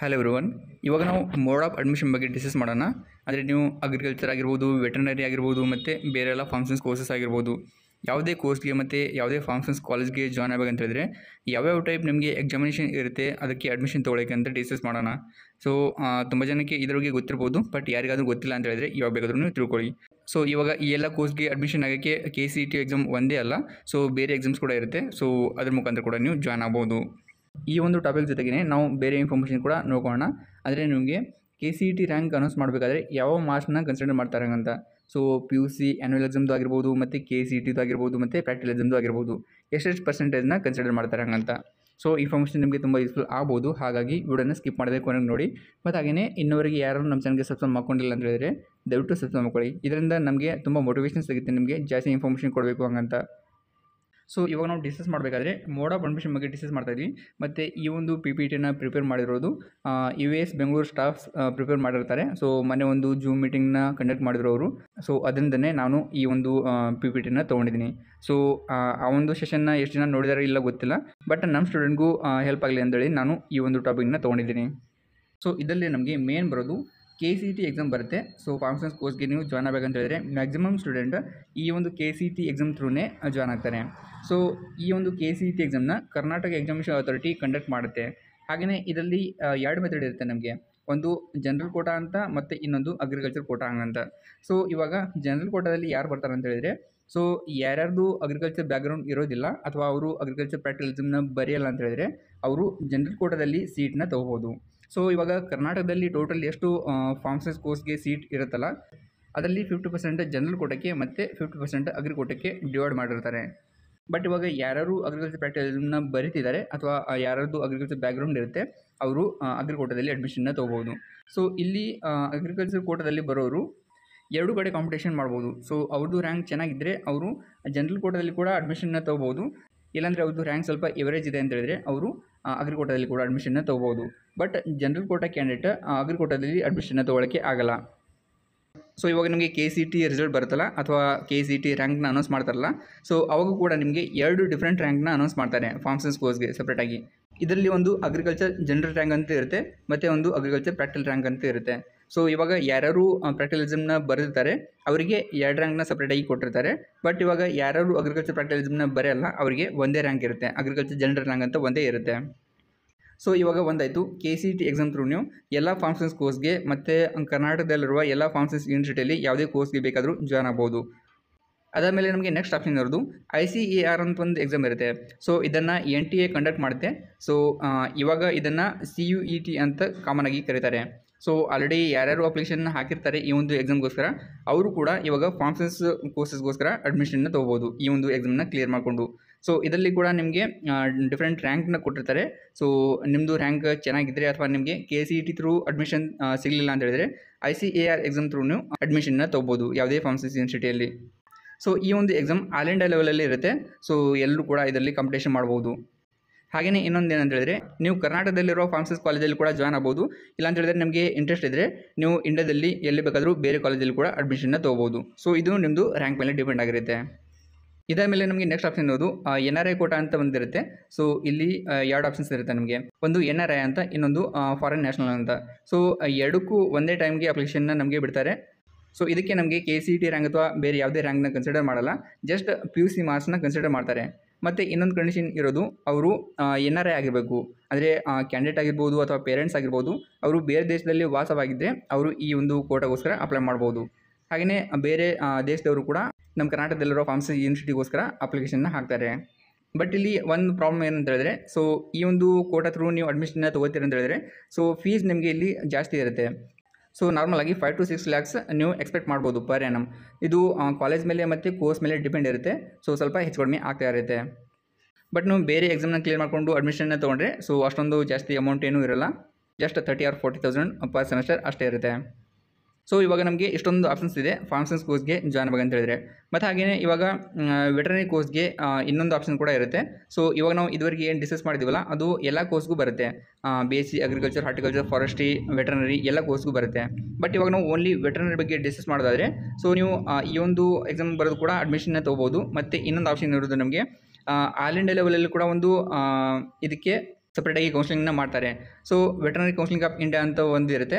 Hello everyone ಇವಾಗ ನಾವು mode of admission ಬಗ್ಗೆ ಡಿಸ್ಕಸ್ ಮಾಡೋಣ. ಅಂದರೆ ನೀವು ಅಗ್ರಿಕಲ್ಚರ್ ಆಗಿರ್ಬೋದು ವೆಟರ್ನರಿ ಆಗಿರ್ಬೋದು, ಮತ್ತು ಬೇರೆ ಎಲ್ಲ ಫಂಕ್ಷನ್ಸ್ ಕೋರ್ಸಸ್ ಆಗಿರ್ಬೋದು. ಯಾವುದೇ ಕೋರ್ಸ್ಗೆ ಮತ್ತು ಯಾವುದೇ ಫಾಂಕ್ಷನ್ಸ್ ಕಾಲೇಜ್ಗೆ ಜಾಯ್ನ್ ಆಗಬೇಕಂತ ಹೇಳಿದ್ರೆ, ಯಾವ್ಯಾವ ಟೈಪ್ ನಿಮಗೆ ಎಕ್ಸಾಮಿನೇಷನ್ ಇರುತ್ತೆ, ಅದಕ್ಕೆ ಅಡ್ಮಿಷನ್ ತೊಗೊಳಕ್ಕೆ ಅಂತ ಡಿಸ್ಕಸ್ ಮಾಡೋಣ. ಸೊ ತುಂಬ ಜನಕ್ಕೆ ಇದ್ರ ಬಗ್ಗೆ ಗೊತ್ತಿರ್ಬೋದು ಬಟ್ ಯಾರಿಗಾದರೂ ಗೊತ್ತಿಲ್ಲ ಅಂತ ಹೇಳಿದ್ರೆ ಇವಾಗ ಬೇಕಾದ್ರೂ ನೀವು ತಿಳ್ಕೊಳ್ಳಿ. ಸೊ ಇವಾಗ ಈ ಎಲ್ಲ ಕೋರ್ಸ್ಗೆ ಅಡ್ಮಿಷನ್ ಆಗೋಕ್ಕೆ ಕೆ ಸಿ ಟಿ ಎಕ್ಸಾಮ್ ಒಂದೇ ಅಲ್ಲ ಸೊ ಬೇರೆ ಎಕ್ಸಾಮ್ಸ್ ಕೂಡ ಇರುತ್ತೆ. ಸೊ ಅದ್ರ ಮುಖಾಂತರ ಕೂಡ ನೀವು ಜಾಯ್ನ್ ಆಗ್ಬೋದು. ಈ ಒಂದು ಟಾಪಿಕ್ ಜೊತೆಗೇ ನಾವು ಬೇರೆ ಇನ್ಫಾರ್ಮೇಷನ್ ಕೂಡ ನೋಡ್ಕೊಳ್ಳೋಣ. ಅಂದರೆ ನಿಮಗೆ K C E T rank announce ಮಾಡಬೇಕಾದ್ರೆ ಯಾವ ಮಾರ್ಕ್ಸ್ನ ಕನ್ಸಿಡರ್ ಮಾಡ್ತಾರೆ ಅಂತ. So P U C annual ಎಕ್ಸಾಮ್ದು ಆಗಿರ್ಬೋದು, ಮತ್ತು ಕೆ ಸಿ ಇ ಟಿದು ಆಗಿರ್ಬೋದು, ಮತ್ತು ಪ್ರಾಕ್ಟಿಕಲ್ ಎಕ್ಸಾಮ್ದು ಆಗಿರ್ಬೋದು ಎಷ್ಟೆಷ್ಟು ಪರ್ಸೆಂಟೇಜ್ನ ಕನ್ಸಿಡರ್ ಮಾಡ್ತಾರೆ ಹಂಗಂತ. ಸೊ ಇನ್ಫಾರ್ಮೇಷನ್ ನಿಮಗೆ ತುಂಬ ಯೂಸ್ಫುಲ್ ಆಗ್ಬೋದು. ಹಾಗಾಗಿ ವಿಡಿಯೋನ ಸ್ಕಿಪ್ ಮಾಡಬೇಕು ಅನ್ನೋ ನೋಡಿ. ಮತ್ತು ಹಾಗೆಯೇ ಇನ್ನೊವರೆಗೆ ಯಾರು ನಮ್ಮ ಚಾನಲ್ಗೆ ಸಬ್ಸ್ಕ್ರೈಬ್ ಮಾಡ್ಕೊಂಡಿಲ್ಲ ಅಂತ ಹೇಳಿದರೆ ದಯವಿಟ್ಟು ಸಬ್ಸ್ಕ್ರೈಬ್ ಮಾಡ್ಕೊಳ್ಳಿ. ಇದರಿಂದ ನಮಗೆ ತುಂಬ ಮೋಟಿವೇಶನ್ ಸಿಗುತ್ತೆ, ನಿಮಗೆ ಜಾಸ್ತಿ ಇನ್ಫಾರ್ಮೇಷನ್ ಕೊಡಬೇಕು ಹಂಗಂತ. ಸೊ ಇವಾಗ ನಾವು ಡಿಸ್ಕಸ್ ಮಾಡಬೇಕಾದ್ರೆ ಮೋಡ ಅಡ್ಮಿಷನ್ ಬಗ್ಗೆ ಡಿಸ್ಕಸ್ ಮಾಡ್ತಾ ಇದ್ವಿ. ಮತ್ತು ಈ ಒಂದು ಪಿ ಪಿ ಟಿನ ಪ್ರಿಪೇರ್ ಮಾಡಿರೋದು U S Bengaluru staff prepare ಮಾಡಿರ್ತಾರೆ. ಸೊ ಮೊನ್ನೆ ಒಂದು ಜೂಮ್ ಮೀಟಿಂಗ್ನ ಕಂಡಕ್ಟ್ ಮಾಡಿದ್ರು ಅವರು. ಸೊ ಅದರಿಂದನೇ ನಾನು ಈ ಒಂದು ಪಿ ಪಿ ಟಿನ ತೊಗೊಂಡಿದ್ದೀನಿ. ಸೊ ಆ ಒಂದು ಸೆಷನ್ನ ಎಷ್ಟು ಜನ ನೋಡಿದಾರೆ ಇಲ್ಲ ಗೊತ್ತಿಲ್ಲ. ಬಟ್ ನಮ್ಮ ಸ್ಟೂಡೆಂಟ್ಗೂ ಹೆಲ್ಪ್ ಆಗಲಿ ಅಂತೇಳಿ ನಾನು ಈ ಒಂದು ಟಾಪಿಕ್ನ ತೊಗೊಂಡಿದ್ದೀನಿ. ಸೊ ಇದರಲ್ಲಿ ನಮಗೆ ಮೇನ್ ಬರೋದು ಕೆ ಸಿ ಟಿ ಎಕ್ಸಾಮ್ ಬರುತ್ತೆ. ಸೊ ಫಾರ್ಮಸನ್ಸ್ ಕೋರ್ಸ್ಗೆ ನೀವು ಜಾಯ್ನ್ ಆಗಬೇಕಂತ ಹೇಳಿದ್ರೆ ಮ್ಯಾಕ್ಸಿಮಮ್ ಸ್ಟೂಡೆಂಟ್ ಈ ಒಂದು ಕೆ ಸಿ ಟಿ ಎಕ್ಸಾಮ್ ಥ್ರೂನೇ ಜಾಯ್ನ್ ಆಗ್ತಾರೆ. ಸೊ ಈ ಒಂದು ಕೆ ಸಿ ಟಿ ಎಕ್ಸಾಮ್ನ ಕರ್ನಾಟಕ ಎಕ್ಸಾಮಿನೇಷನ್ ಅಥಾರಿಟಿ ಕಂಡಕ್ಟ್ ಮಾಡುತ್ತೆ. ಹಾಗೆಯೇ ಇದರಲ್ಲಿ ಎರಡು ಮೆಥಡ್ ಇರುತ್ತೆ ನಮಗೆ. ಒಂದು ಜನರಲ್ ಕೋಟಾ ಅಂತ, ಮತ್ತು ಇನ್ನೊಂದು ಅಗ್ರಿಕಲ್ಚರ್ ಕೋಟಾ ಅಂತ. ಸೊ ಇವಾಗ ಜನರಲ್ ಕೋಟಾದಲ್ಲಿ ಯಾರು ಬರ್ತಾರೆ ಅಂತ ಹೇಳಿದರೆ ಸೊ ಯಾರ್ಯಾರ್ದು ಅಗ್ರಿಕಲ್ಚರ್ ಬ್ಯಾಕ್ಗ್ರೌಂಡ್ ಇರೋದಿಲ್ಲ, ಅಥವಾ ಅವರು ಅಗ್ರಿಕಲ್ಚರ್ ಪ್ರಾಕ್ಟಿಕಲಿಸಮ್ನ ಬರೆಯಲ್ಲ ಅಂತ ಹೇಳಿದ್ರೆ, ಅವರು ಜನರಲ್ ಕೋಟಾದಲ್ಲಿ ಸೀಟ್ನ ತೊಗೋಬೋದು. ಸೊ ಇವಾಗ ಕರ್ನಾಟಕದಲ್ಲಿ ಟೋಟಲ್ ಎಷ್ಟು ಫಾರ್ಮ್ಸಸ್ ಕೋರ್ಸ್ಗೆ ಸೀಟ್ ಇರುತ್ತಲ್ಲ, ಅದರಲ್ಲಿ ಫಿಫ್ಟಿ ಪರ್ಸೆಂಟ್ ಜನರಲ್ ಕೋಟಕ್ಕೆ ಮತ್ತು ಫಿಫ್ಟಿ ಪರ್ಸೆಂಟ್ ಅಗ್ರಿ ಕೋಟಕ್ಕೆ ಡಿವೈಡ್ ಮಾಡಿರ್ತಾರೆ. ಬಟ್ ಇವಾಗ ಯಾರು ಅಗ್ರಿಕಲ್ಚರ್ ಪ್ರಾಕ್ಟಿಕಲ್ನ ಬರೀತಿದ್ದಾರೆ ಅಥವಾ ಯಾರದ್ದು ಅಗ್ರಿಕಲ್ಚರ್ ಬ್ಯಾಕ್ಗ್ರೌಂಡ್ ಇರುತ್ತೆ, ಅವರು ಅಗ್ರಿಕೋಟದಲ್ಲಿ ಅಡ್ಮಿಷನ್ನ ತೊಗೋಬೋದು ಸೊ ಇಲ್ಲಿ ಅಗ್ರಿಕಲ್ಚರ್ ಕೋಟದಲ್ಲಿ ಬರೋರು ಎರಡು ಕಡೆ ಕಾಂಪಿಟೇಷನ್ ಮಾಡ್ಬೋದು. ಸೊ ಅವ್ರದ್ದು ರ್ಯಾಂಕ್ ಚೆನ್ನಾಗಿದ್ದರೆ ಅವರು ಜನರಲ್ ಕೋಟದಲ್ಲಿ ಕೂಡ ಅಡ್ಮಿಷನ್ನ ತೊಗೋಬೋದು ಇಲ್ಲಾಂದರೆ ಅವ್ರದ್ದು ರ್ಯಾಂಕ್ ಸ್ವಲ್ಪ ಎವರೇಜ್ ಇದೆ ಅಂತ ಹೇಳಿದ್ರೆ, ಅವರು ಅಗ್ರಿ ಕೋಟದಲ್ಲಿ ಕೂಡ ಅಡ್ಮಿಷನ್ನ ತೊಗೋಬೋದು ಬಟ್ ಜನರಲ್ ಕೋಟಾ ಕ್ಯಾಂಡಿಡೇಟ್ ಅಗ್ರಿಕೋಟದಲ್ಲಿ ಅಡ್ಮಿಷನ್ನ ತೊಗೊಳಕ್ಕೆ ಆಗಲ್ಲ. ಸೊ ಇವಾಗ ನಿಮಗೆ ಕೆ ಸಿ ಟಿ ರಿಸಲ್ಟ್ ಬರುತ್ತಲ್ಲ, ಅಥವಾ ಕೆ ಸಿ ಟಿ ರ್ಯಾಂಕ್ನ ಅನೌನ್ಸ್ ಮಾಡ್ತಾರಲ್ಲ ಸೊ ಅವಾಗ ಕೂಡ ನಿಮಗೆ ಎರಡು ಡಿಫ್ರೆಂಟ್ ರ್ಯಾಂಕ್ನ ಅನೌನ್ಸ್ ಮಾಡ್ತಾರೆ ಫಾರ್ಮ್ಸನ್ಸ್ ಕೋರ್ಸ್ಗೆ ಸಪ್ರೇಟಾಗಿ ಇದರಲ್ಲಿ ಒಂದು ಅಗ್ರಿಕಲ್ಚರ್ ಜನರಲ್ ರ್ಯಾಂಕ್ ಅಂತ ಇರುತ್ತೆ, ಮತ್ತು ಒಂದು ಅಗ್ರಿಕಲ್ಚರ್ ಪ್ರಾಕ್ಟಿಕಲ್ ರ್ಯಾಂಕ್ ಅಂತ ಇರುತ್ತೆ. ಸೊ ಇವಾಗ ಯಾರ್ಯಾರು ಪ್ರಾಕ್ಟಿಕಲಿಸಮ್ನ ಬರೆದಿರ್ತಾರೆ, ಅವರಿಗೆ ಎರಡು ರ್ಯಾಂಕ್ನ ಸಪ್ರೇಟಾಗಿ ಕೊಟ್ಟಿರ್ತಾರೆ. ಬಟ್ ಇವಾಗ ಯಾರ್ಯಾರು ಅಗ್ರಿಕಲ್ಚರ್ ಪ್ರಾಕ್ಟಿಕಲಿಸಮ್ನ ಬರೆಯಲ್ಲ, ಅವರಿಗೆ ಒಂದೇ ರ್ಯಾಂಕ್ ಇರುತ್ತೆ. ಅಗ್ರಿಕಲ್ಚರ್ ಜನರಲ್ ರ್ಯಾಂಕ್ ಅಂತ ಒಂದೇ ಇರುತ್ತೆ. ಸೊ ಇವಾಗ ಒಂದಾಯಿತು. K C T exam through ನೀವು. ಎಲ್ಲ ಫಾರ್ಮ್ಸನ್ಸ್ ಕೋರ್ಸ್ಗೆ ಮತ್ತು ಕರ್ನಾಟಕದಲ್ಲಿರುವ ಎಲ್ಲ ಫಾರ್ಮ್ಸನ್ಸ್ ಯೂನಿವರ್ಸಿಟಿಯಲ್ಲಿ ಯಾವುದೇ ಕೋರ್ಸ್ಗೆ ಬೇಕಾದರೂ ಜಾಯ್ನ್ ಆಗ್ಬೋದು. ಅದಾದಮೇಲೆ ನಮಗೆ ನೆಕ್ಸ್ಟ್ ಆಪ್ಷನ್ ಇರೋದು ಐ ಸಿ ಎ ಆರ್ ಅಂತ ಒಂದು ಎಕ್ಸಾಮ್ ಇರುತ್ತೆ. ಸೊ ಇದನ್ನು ಎನ್ ಟಿ ಎ ಕಂಡಕ್ಟ್ ಮಾಡುತ್ತೆ. ಸೊ ಇವಾಗ ಇದನ್ನು ಸಿ ಯು ಇ ಟಿ ಅಂತ ಕಾಮನ್ ಆಗಿ ಕರೀತಾರೆ. ಸೊ ಆಲ್ರೆಡಿ ಯಾರ್ಯಾರು ಅಪ್ಲಿಕೇಶನ್ ಹಾಕಿರ್ತಾರೆ ಈ ಒಂದು ಎಕ್ಸಾಮ್ಗೋಸ್ಕರ ಅವರು ಕೂಡ ಇವಾಗ ಫಾರ್ಮ್ಸನ್ಸ್ ಕೋರ್ಸಸ್ಗೋಸ್ಕರ ಅಡ್ಮಿಷನ್ನ ತೊಗೋಬೋದು ಈ ಒಂದು ಎಕ್ಸಾಮ್ನ ಕ್ಲಿಯರ್ ಮಾಡಿಕೊಂಡು. ಸೊ ಇದರಲ್ಲಿ ಕೂಡ ನಿಮಗೆ ಡಿಫ್ರೆಂಟ್ ರ್ಯಾಂಕ್ನ ಕೊಟ್ಟಿರ್ತಾರೆ. ಸೊ ನಿಮ್ಮದು ರ್ಯಾಂಕ್ ಚೆನ್ನಾಗಿದ್ದರೆ ಅಥವಾ ನಿಮಗೆ K C E T through admission ಸಿಗಲಿಲ್ಲ ಅಂತ ಹೇಳಿದರೆ I C A R exam through ನೀವು ಅಡ್ಮಿಷನ್ನ ತೊಗೋಬೋದು ಯಾವುದೇ ಫಾರ್ಮಸೀಸ್ ಯೂನಿವರ್ಸಿಟಿಯಲ್ಲಿ ಸೊ ಈ ಒಂದು ಎಕ್ಸಾಮ್ ಆಲ್ ಇಂಡಿಯಾ ಲೆವೆಲಲ್ಲಿ ಇರುತ್ತೆ. ಸೊ ಎಲ್ಲರೂ ಕೂಡ ಇದರಲ್ಲಿ ಕಾಂಪಿಟೇಷನ್ ಮಾಡ್ಬೋದು. ಹಾಗೆಯೇ ಇನ್ನೊಂದು ಏನಂತ ಹೇಳಿದ್ರೆ, ನೀವು ಕರ್ನಾಟಕದಲ್ಲಿರೋ ಫಾರ್ಮಸಿಸ್ ಕಾಲೇಜಲ್ಲಿ ಕೂಡ ಜಾಯ್ನ್ ಆಗ್ಬೋದು. ಇಲ್ಲ ಅಂತ ಹೇಳಿದ್ರೆ ನಿಮಗೆ ಇಂಟ್ರೆಸ್ಟ್ ಇದ್ದರೆ ನೀವು ಇಂಡಿಯಾದಲ್ಲಿ ಎಲ್ಲಿ ಬೇಕಾದರೂ ಬೇರೆ ಕಾಲೇಜಲ್ಲಿ ಕೂಡ ಅಡ್ಮಿಷನ್ನ ತೊಗೋಬೋದು. ಸೊ ಇದು ನಿಮ್ಮದು ರ್ಯಾಂಕ್ ಮೇಲೆ ಡಿಪೆಂಡ್ ಆಗಿರುತ್ತೆ. ಇದಾದ ನಮಗೆ ನೆಕ್ಸ್ಟ್ ಆಪ್ಷನ್ ಇರೋದು ಎನ್ ಆರ್ ಐ ಕೋಟಾ ಅಂತ ಬಂದಿರುತ್ತೆ. ಸೊ ಇಲ್ಲಿ ಎರಡು ಆಪ್ಷನ್ಸ್ ಇರುತ್ತೆ ನಮಗೆ. ಒಂದು ಎನ್ ಆರ್ ಐ ಅಂತ, ಇನ್ನೊಂದು ಫಾರಿನ್ ನ್ಯಾಷನಲ್ ಅಂತ. ಸೊ ಎರಡಕ್ಕೂ ಒಂದೇ ಟೈಮ್ಗೆ ಅಪ್ಲಿಕೇಶನ್ನ ನಮಗೆ ಬಿಡ್ತಾರೆ. ಸೊ ಇದಕ್ಕೆ ನಮಗೆ ಕೆ ಸಿ ಟಿ ರ್ಯಾಂಕ್ ಅಥವಾ ಬೇರೆ ಯಾವುದೇ ರ್ಯಾಂಕ್ನ ಕನ್ಸಿಡರ್ ಮಾಡಲ್ಲ. ಜಸ್ಟ್ ಪಿ ಯು ಸಿ ಮಾರ್ಕ್ಸ್ನ ಕನ್ಸಿಡರ್ ಮಾಡ್ತಾರೆ. ಮತ್ತು ಇನ್ನೊಂದು ಕಂಡೀಷನ್ ಇರೋದು, ಅವರು ಎನ್ ಆರ್ ಐ ಆಗಿರಬೇಕು. ಅಂದರೆ ಕ್ಯಾಂಡಿಡೇಟ್ ಆಗಿರ್ಬೋದು ಅಥವಾ ಪೇರೆಂಟ್ಸ್ ಆಗಿರ್ಬೋದು, ಅವರು ಬೇರೆ ದೇಶದಲ್ಲಿ ವಾಸವಾಗಿದ್ದರೆ ಅವರು ಈ ಒಂದು ಕೋಟಾಗೋಸ್ಕರ ಅಪ್ಲೈ ಮಾಡ್ಬೋದು. ಹಾಗೆಯೇ ಬೇರೆ ದೇಶದವರು ಕೂಡ ನಮ್ಮ ಕರ್ನಾಟಕದಲ್ಲಿರೋ ಫಾರ್ಮಸಿ ಯೂನಿವರ್ಸಿಟಿಗೋಸ್ಕರ ಅಪ್ಲಿಕೇಶನ್ನ ಹಾಕ್ತಾರೆ. ಬಟ್ ಇಲ್ಲಿ ಒಂದು ಪ್ರಾಬ್ಲಮ್ ಏನಂತ ಹೇಳಿದ್ರೆ ಸೊ ಈ ಒಂದು ಕೋಟಾ ಥ್ರೂ ನೀವು ಅಡ್ಮಿಷನ್ನ ತೊಗೋತೀರಂತ ಹೇಳಿದ್ರೆ ಸೊ ಫೀಸ್ ನಿಮಗೆ ಇಲ್ಲಿ ಜಾಸ್ತಿ ಇರುತ್ತೆ. ಸೊ ನಾರ್ಮಲ್ ಆಗಿ ಫೈವ್ ಟು ಸಿಕ್ಸ್ ಲ್ಯಾಕ್ಸ್ ನೀವು ಎಕ್ಸ್ಪೆಕ್ಟ್ ಮಾಡ್ಬೋದು ಪರ್ ಎನಮ್ ಇದು ಕಾಲೇಜ್ ಮೇಲೆ ಮತ್ತು ಕೋರ್ಸ್ ಮೇಲೆ ಡಿಪೆಂಡ್ ಇರುತ್ತೆ. ಸೊ ಸ್ವಲ್ಪ ಹೆಚ್ಚು ಕಡಿಮೆ ಆಗ್ತಾ ಇರುತ್ತೆ. ಬಟ್ ನೀವು ಬೇರೆ ಎಕ್ಸಾಮ್ನ ಕ್ಲಿಯರ್ ಮಾಡಿಕೊಂಡು ಅಡ್ಮಿಷನ್ನ ತೊಗೊಂಡ್ರೆ ಸೊ ಅಷ್ಟೊಂದು ಜಾಸ್ತಿ ಅಮೌಂಟ್ ಏನೂ ಇರಲ್ಲ. Just thirty or forty thousand per semester ಅಷ್ಟೇ ಇರುತ್ತೆ. ಸೊ ಇವಾಗ ನಮಗೆ ಇಷ್ಟೊಂದು ಆಪ್ಷನ್ಸ್ ಇದೆ. ಫಾರ್ಮಸನ್ಸ್ ಕೋರ್ಸ್ಗೆ ಜಾಯ್ನ್ ಆಗಬೇಕು ಅಂತ ಹೇಳಿದರೆ. ಮತ್ತು ಹಾಗೆಯೇ ಇವಾಗ ವೆಟರ್ನರಿ ಕೋರ್ಸ್ಗೆ ಇನ್ನೊಂದು ಆಪ್ಷನ್ ಕೂಡ ಇರುತ್ತೆ. ಸೊ ಇವಾಗ ನಾವು ಇದುವರೆಗೆ ಏನು ಡಿಸ್ಕಸ್ ಮಾಡಿದ್ದೀವಲ್ಲ ಅದು ಎಲ್ಲ ಕೋರ್ಸ್ಗೂ ಬರುತ್ತೆ. B S C agriculture horticulture forestry veterinary ಎಲ್ಲ ಕೋರ್ಸ್ಗೂ ಬರುತ್ತೆ. ಬಟ್ ಇವಾಗ ನಾವು ಓನ್ಲಿ ವೆಟರ್ನರಿ ಬಗ್ಗೆ ಡಿಸ್ಕಸ್ ಮಾಡೋದಾದರೆ ಸೊ ನೀವು ಈ ಒಂದು ಎಕ್ಸಾಮ್ ಬರೋದು ಕೂಡ ಅಡ್ಮಿಷನ್ನ ತೊಗೋಬೋದು. ಮತ್ತು ಇನ್ನೊಂದು ಆಪ್ಷನ್ ಇರೋದು ನಮಗೆ ಆಲ್ ಇಂಡಿಯಾ ಲೆವೆಲಲ್ಲಿ ಕೂಡ ಒಂದು ಇದಕ್ಕೆ ಸಪ್ರೇಟಾಗಿ ಕೌನ್ಸಿಲಿಂಗ್ನ ಮಾಡ್ತಾರೆ. So veterinary counselling of India ಅಂತ ಒಂದು ಇರುತ್ತೆ.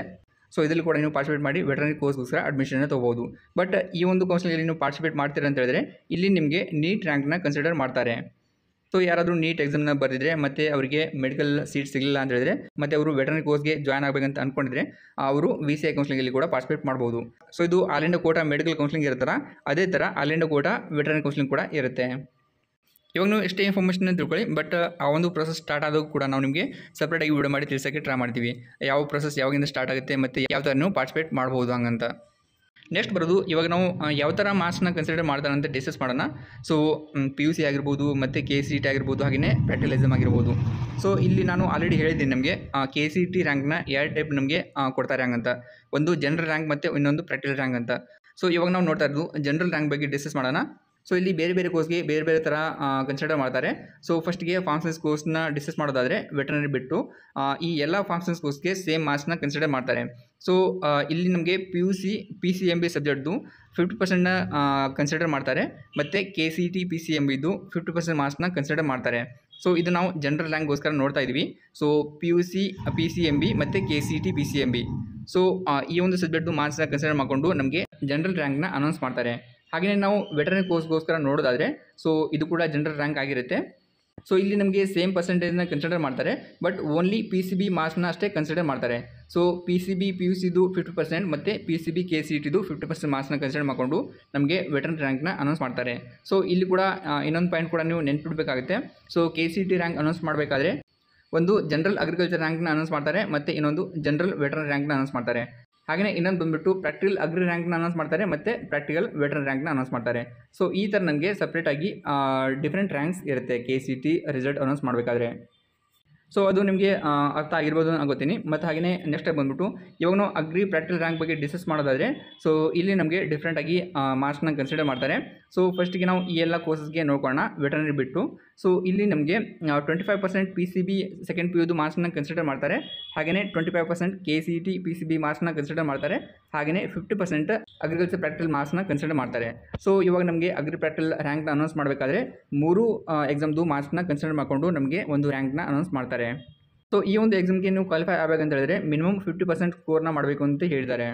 ಸೊ ಇದರಲ್ಲಿ ಕೂಡ ನೀವು ಪಾರ್ಟಿಸಿಪೇಟ್ ಮಾಡಿ ವೆಟರ್ನರಿ ಕೋರ್ಸ್ಗೋಸ್ಕರ ಅಡ್ಮಿಷನ್ನ ತೊಗೋಬೋದು. ಬಟ್ ಈ ಒಂದು ಕೌನ್ಸಿಲಿಂಗಲ್ಲಿ ನೀವು ಪಾರ್ಟಿಸಿಪೇಟ್ ಮಾಡ್ತೀರಾ ಅಂತ ಹೇಳಿದ್ರೆ, ಇಲ್ಲಿ ನಿಮಗೆ ನೀಟ್ ರ್ಯಾಂಕ್ನ ಕನ್ಸಿಡರ್ ಮಾಡ್ತಾರೆ. ಸೊ ಯಾರಾದರೂ ನೀಟ್ ಎಕ್ಸಾಮ್ನ ಬರೆದಿದ್ರೆ, ಮತ್ತು ಅವರಿಗೆ ಮೆಡಿಕಲ್ ಸೀಟ್ ಸಿಗಲಿಲ್ಲ ಅಂತ ಹೇಳಿದ್ರೆ, ಮತ್ತು ಅವರು ವೆಟರ್ನರಿ ಕೋರ್ಸ್ಗೆ ಜಾಯ್ನ್ ಆಗಬೇಕಂತ ಅಂದ್ಕೊಂಡಿದ್ರೆ ಅವರು ವಿ ಸಿ ಐ ಕೌನ್ಸಿಲಿಂಗಲ್ಲಿ ಕೂಡ ಪಾರ್ಟಿಸಿಪೇಟ್ ಮಾಡ್ಬೋದು. ಸೊ ಇದು all India quota medical counselling ಇರುತ್ತಲ್ಲ, ಅದೇ ಥರ all India quota veterinary counselling ಕೂಡ ಇರುತ್ತೆ. ಇವಾಗ ನೀವು ಎಷ್ಟೇ ಇನ್ಫಾರ್ಮೇಷನ್ ತಿಳ್ಕೊಳ್ಳಿ ಬಟ್ ಆ ಒಂದು ಪ್ರೊಸೆಸ್ ಸ್ಟಾರ್ಟ್ ಆದಾಗ ಕೂಡ ನಾವು ನಿಮಗೆ ಸಪ್ರೇಟಾಗಿ ವಿಡಿಯೋ ಮಾಡಿ ತಿಳಿಸೋಕ್ಕೆ ಟ್ರೈ ಮಾಡ್ತೀವಿ. ಯಾವ ಪ್ರೊಸೆಸ್ ಯಾವಾಗಿಂದ ಸ್ಟಾರ್ಟ್ ಆಗುತ್ತೆ ಮತ್ತು ಯಾವ ಥರ ನೀವು ಪಾರ್ಟಿಸಿಪೇಟ್ ಮಾಡ್ಬೋದು ಹಂಗಂತ. ನೆಕ್ಸ್ಟ್ ಬರೋದು, ಇವಾಗ ನಾವು ಯಾವ ಥರ ಮಾರ್ಕ್ಸ್ನ ಕನ್ಸಿಡರ್ ಮಾಡ್ತಾರೆ ಅಂತ ಡಿಸ್ಕಸ್ ಮಾಡೋಣ. ಸೊ ಪಿ ಯು ಸಿ ಆಗಿರ್ಬೋದು ಮತ್ತು ಕೆ ಸಿ ಟಿ ಆಗಿರ್ಬೋದು ಹಾಗೆಯೇ ಪ್ಯಾಟಲಿಸಮ್ ಆಗಿರ್ಬೋದು. ಸೊ ಇಲ್ಲಿ ನಾನು ಆಲ್ರೆಡಿ ಹೇಳಿದ್ದೀನಿ ನಮಗೆ ಕೆ ಸಿ ಟಿ ರ್ಯಾಂಕ್ನ ಎರಡು ಟೈಪ್ ನಮಗೆ ಕೊಡ್ತಾರೆ ಹಂಗಂತ. ಒಂದು ಜನರಲ್ ರ್ಯಾಂಕ್ ಮತ್ತು ಇನ್ನೊಂದು ಪ್ರಾಕ್ಟಿಕಲ್ ರ್ಯಾಂಕ್ ಅಂತ. ಸೊ ಇವಾಗ ನಾವು ನೋಡ್ತಾ ಇರೋದು ಜನರಲ್ ರ್ಯಾಂಕ್ ಬಗ್ಗೆ ಡಿಸ್ಕಸ್ ಮಾಡೋಣ. ಸೊ ಇಲ್ಲಿ ಬೇರೆ ಬೇರೆ ಕೋರ್ಸ್ಗೆ ಬೇರೆ ಬೇರೆ ಥರ ಕನ್ಸಿಡರ್ ಮಾಡ್ತಾರೆ. ಸೊ ಫಸ್ಟ್ಗೆ ಫಾರ್ಮ್ಸನ್ಸ್ ಕೋರ್ಸ್ನ ಡಿಸ್ಕಸ್ ಮಾಡೋದಾದರೆ ವೆಟರ್ನರಿ ಬಿಟ್ಟು ಈ ಎಲ್ಲ ಫಾರ್ಮ್ಸನ್ಸ್ ಕೋರ್ಸ್ಗೆ ಸೇಮ್ ಮಾರ್ಕ್ಸ್ನ ಕನ್ಸಿಡರ್ ಮಾಡ್ತಾರೆ. ಸೊ ಇಲ್ಲಿ ನಮಗೆ P U C P C M B ಸಬ್ಜೆಕ್ಟ್ದು fifty ಪರ್ಸೆಂಟ್ನ ಕನ್ಸಿಡರ್ ಮಾಡ್ತಾರೆ. ಮತ್ತು K C T P C M ಬಿದು fifty percent ಮಾರ್ಕ್ಸ್ನ ಕನ್ಸಿಡರ್ ಮಾಡ್ತಾರೆ. ಸೊ ಇದು ನಾವು ಜನರಲ್ ರ್ಯಾಂಕ್ಗೋಸ್ಕರ ನೋಡ್ತಾ ಇದ್ದೀವಿ so P U C P C M B ಮತ್ತು K C T P C M B so ಈ ಒಂದು ಸಬ್ಜೆಕ್ಟು ಮಾರ್ಕ್ಸ್ನ ಕನ್ಸಿಡರ್ ಮಾಡಿಕೊಂಡು ನಮಗೆ ಜನರಲ್ ರ್ಯಾಂಕ್ನ ಅನೌನ್ಸ್ ಮಾಡ್ತಾರೆ. ಹಾಗೆಯೇ ನಾವು ವೆಟರ್ನರಿ ಕೋರ್ಸ್ಗೋಸ್ಕರ ನೋಡೋದಾದರೆ ಸೊ ಇದು ಕೂಡ ಜನರಲ್ ರ್ಯಾಂಕ್ ಆಗಿರುತ್ತೆ. ಸೊ ಇಲ್ಲಿ ನಮಗೆ ಸೇಮ್ ಪರ್ಸೆಂಟೇಜ್ನ ಕನ್ಸಿಡರ್ ಮಾಡ್ತಾರೆ but only P C B ಮಾರ್ಕ್ಸ್ನ ಅಷ್ಟೇ ಕನ್ಸಿಡರ್ ಮಾಡ್ತಾರೆ. So P C B P U ಸಿದು ಫಿಫ್ಟಿ ಪರ್ಸೆಂಟ್ ಮತ್ತು P C B K C ಟಿದು fifty percent ಮಾರ್ಕ್ಸ್ನ ಕನ್ಸಿಡರ್ ಮಾಡಿಕೊಂಡು ನಮಗೆ ವೆಟರ್ನ್ ರ್ಯಾಂಕ್ನ ಅನೌನ್ಸ್ ಮಾಡ್ತಾರೆ. ಸೊ ಇಲ್ಲಿ ಕೂಡ ಇನ್ನೊಂದು ಪಾಯಿಂಟ್ ಕೂಡ ನೀವು ನೆನ್ಪಿಡಬೇಕಾಗುತ್ತೆ. So K C T rank announce ಮಾಡಬೇಕಾದ್ರೆ ಒಂದು ಜನರಲ್ ಅಗ್ರಿಕಲ್ಚರ್ ರ್ಯಾಂಕ್ನ ಅನೌನ್ಸ್ ಮಾಡ್ತಾರೆ, ಮತ್ತು ಇನ್ನೊಂದು ಜನರಲ್ ವೆಟರ್ನ್ ರ್ಯಾಂಕ್ನ ಅನೌನ್ಸ್ ಮಾಡ್ತಾರೆ. ಹಾಗೆಯೇ ಇನ್ನೊಂದು ಬಂದುಬಿಟ್ಟು ಪ್ರಾಕ್ಟಿಕಲ್ ಅಗ್ರಿ ರ್ಯಾಂಕ್ನ ಅನೌನ್ಸ್ ಮಾಡ್ತಾರೆ ಮತ್ತು ಪ್ರಾಕ್ಟಿಕಲ್ ವೆಟರ್ ರ್ಯಾಂಕ್ನ ಅನೌನ್ಸ್ ಮಾಡ್ತಾರೆ. ಸೊ ಈ ಥರ ನನಗೆ ಸಪ್ರೇಟಾಗಿ ಡಿಫ್ರೆಂಟ್ ರ್ಯಾಂಕ್ಸ್ ಇರುತ್ತೆ. K C T result announce ಮಾಡಬೇಕಾದ್ರೆ. ಸೊ ಅದು ನಿಮಗೆ ಅರ್ಥ ಆಗಿರ್ಬೋದು ಅನ್ಕೋತೀನಿ ಮತ್ತು ಹಾಗೆಯೇ ನೆಕ್ಸ್ಟ್ ಬಂದ್ಬಿಟ್ಟು ಇವಾಗ ನಾವು ಅಗ್ರಿ ಪ್ರಾಕ್ಟಿಕಲ್ ರ್ಯಾಂಕ್ ಬಗ್ಗೆ ಡಿಸ್ಕಸ್ ಮಾಡೋದಾದರೆ ಸೊ ಇಲ್ಲಿ ನಮಗೆ ಡಿಫ್ರೆಂಟಾಗಿ ಮಾರ್ಕ್ಸ್ನ ಕನ್ಸಿಡರ್ ಮಾಡ್ತಾರೆ. ಸೊ ಫಸ್ಟಿಗೆ ನಾವು ಈ ಎಲ್ಲ ಕೋರ್ಸಸ್ಗೆ ನೋಡ್ಕೊಳ್ಳೋಣ ವೆಟರ್ನರಿ ಬಿಟ್ಟು. ಸೊ ಇಲ್ಲಿ ನಮಗೆ twenty five percent P C B second P ಯುದು ಮಾರ್ಕ್ಸ್ನ ಕನ್ಸಿಡರ್ ಮಾಡ್ತಾರೆ. ಹಾಗೆಯೇ twenty five percent K C T P C B ಮಾರ್ಕ್ಸ್ನ consider ಮಾಡ್ತಾರೆ. ಹಾಗೆಯೇ ಫಿಫ್ಟಿ ಪರ್ಸೆಂಟ್ ಅಗ್ರಿಕಲ್ಚರ್ ಪ್ರಾಕ್ಟಿಕಲ್ ಮಾರ್ಕ್ಸ್ನ ಕನ್ಸಿಡರ್ ಮಾಡ್ತಾರೆ. ಸೊ ಇವಾಗ ನಮಗೆ ಅಗ್ರಿ ಪ್ರಾಕ್ಟಿಕಲ್ ರ್ಯಾಂಕ್ನ ಅನೌನ್ಸ್ ಮಾಡಬೇಕಾದ್ರೆ, ಮೂರು ಎಕ್ಸಾಮ್ದು ಮಾರ್ಕ್ಸ್ನ ಕನ್ಸಿಡರ್ ಮಾಡಿಕೊಂಡು ನಮಗೆ ಒಂದು ರ್ಯಾಂಕ್ನ ಅನೌನ್ಸ್ ಮಾಡ್ತಾರೆ. ಸೊ ಈ ಒಂದು ಎಕ್ಸಾಮ್ಗೆ ನೀವು ಕ್ವಾಲಿಫೈ ಆಗಬೇಕಂತ ಹೇಳಿದ್ರೆ ಮಿನಿಮಮ್ ಫಿಫ್ಟಿ ಪರ್ಸೆಂಟ್ ಸ್ಕೋರ್ನ ಮಾಡಬೇಕು ಅಂತ ಹೇಳಿದ್ದಾರೆ.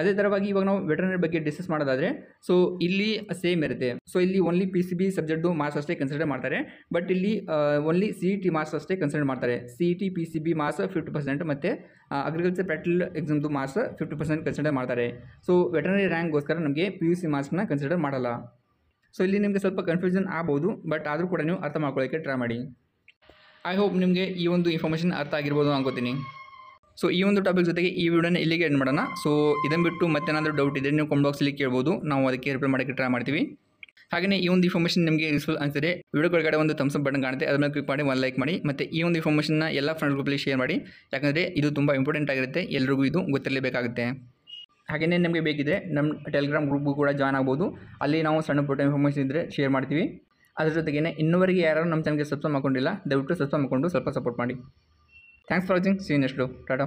ಅದೇ ಥರವಾಗಿ ಇವಾಗ ನಾವು ವೆಟರ್ನರಿ ಬಗ್ಗೆ ಡಿಸ್ಕಸ್ ಮಾಡೋದಾದರೆ ಸೊ ಇಲ್ಲಿ ಸೇಮ್ ಇರುತ್ತೆ. ಸೊ ಇಲ್ಲಿ only P C B subject marks ಅಷ್ಟೇ ಕನ್ಸಿಡರ್ ಮಾಡ್ತಾರೆ. ಬಟ್ ಇಲ್ಲಿ ಓನ್ಲಿ ಸಿ ಟಿ ಮಾರ್ಕ್ಸ್ ಅಷ್ಟೇ ಕನ್ಸಿಡರ್ ಮಾಡ್ತಾರೆ. C E T P C B marks fifty percent ಮತ್ತು ಅಗ್ರಿಕಲ್ಚರ್ ಪ್ರಾಕ್ಟಿಕಲ್ ಎಕ್ಸಾಮ್ದು ಮಾರ್ಕ್ಸ್ ಫಿಫ್ಟಿ ಪರ್ಸೆಂಟ್ ಕನ್ಸಿಡರ್ ಮಾಡ್ತಾರೆ. ಸೊ ವೆಟರ್ನರಿ ರ್ಯಾಂಕ್ಗೋಸ್ಕರ ನಮಗೆ ಪಿ ಯು ಸಿ ಮಾರ್ಕ್ಸ್ನ ಕನ್ಸಿಡರ್ ಮಾಡಲ್ಲ. ಸೊ ಇಲ್ಲಿ ನಿಮಗೆ ಸ್ವಲ್ಪ ಕನ್ಫ್ಯೂಷನ್ ಆಗ್ಬೋದು ಬಟ್ ಆದರೂ ಕೂಡ ನೀವು ಅರ್ಥ ಮಾಡ್ಕೊಳ್ಳೋಕ್ಕೆ ಟ್ರೈ ಮಾಡಿ. ಐ ಹೋಪ್ ನಿಮಗೆ ಈ ಒಂದು ಇನ್ಫಾರ್ಮೇಷನ್ ಅರ್ಥ ಆಗಿರ್ಬೋದು ಅನ್ಕೋತೀನಿ. ಸೊ ಈ ಒಂದು ಟಾಪಿಕ್ ಜೊತೆಗೆ ಈ ವಿಡಿಯೋನ ಇಲ್ಲಿಗೆ ಎಂಡ್ ಮಾಡೋಣ. ಸೊ ಇದನ್ನು ಬಿಟ್ಟು ಮತ್ತೇನಾದರೂ ಡೌಟ್ ಇದ್ದರೆ ನೀವು ಕಾಮೆಂಟ್ ಬಾಕ್ಸಲ್ಲಿ ಕೇಳ್ಬೋದು. ನಾವು ಅದಕ್ಕೆ ರಿಪ್ಲೈ ಮಾಡೋಕ್ಕೆ ಟ್ರೈ ಮಾಡ್ತೀವಿ. ಹಾಗೆಯೇ ಈ ಒಂದು ಇನ್ಫಾರ್ಮೇಷನ್ ನಿಮಗೆ ಯೂಸ್ಫುಲ್ ಅನಿಸಿದ್ರೆ ವಿಡಿಯೋ ಕೆಳಗಡೆ ಒಂದು ಥಮ್ಸಪ್ ಅಪ್ ಬಟನ್ ಕಾಣುತ್ತೆ. ಅದನ್ನು ಕ್ಲಿಕ್ ಮಾಡಿ ಒಂದು ಲೈಕ್ ಮಾಡಿ. ಮತ್ತು ಈ ಒಂದು ಇನ್ಫಾರ್ಮೇಷನ್ನ ಎಲ್ಲ ಫ್ರೆಂಡ್ ಗ್ರೂಪಲ್ಲಿ ಶೇರ್ ಮಾಡಿ. ಯಾಕಂದರೆ ಇದು ತುಂಬ ಇಂಪಾರ್ಟೆಂಟ್ ಆಗಿರುತ್ತೆ. ಎಲ್ರಿಗೂ ಇದು ಗೊತ್ತಿರಲೇಬೇಕಾಗುತ್ತೆ. ಹಾಗೆಯೇ ನಿಮಗೆ ಬೇಕಿದ್ರೆ ನಮ್ಮ ಟೆಲಿಗ್ರಾಮ್ ಗ್ರೂಪ್ಗೂ ಕೂಡ ಜಾಯ್ನ್ ಆಗ್ಬೋದು. ಅಲ್ಲಿ ನಾವು ಸಣ್ಣ ಪುಟ್ಟ ಇನ್ಫಾರ್ಮೇಷನ್ ಇದ್ದರೆ ಶೇರ್ ಮಾಡ್ತೀವಿ. ಅದ್ರ ಜೊತೆಗೇನೆ ಇನ್ನೂವರೆಗೆ ಯಾರು ನಮ್ಮ ಚಾನಲ್ಗೆ ಸಬ್ಸ್ಕ್ರೈಬ್ ಮಾಡ್ಕೊಂಡಿಲ್ಲ, ದಯವಿಟ್ಟು ಸಬ್ಸ್ಕ್ರೈಬ್ ಮಾಡ್ಕೊಂಡು ಸ್ವಲ್ಪ ಸಪೋರ್ಟ್ ಮಾಡಿ. Thanks for watching see next tata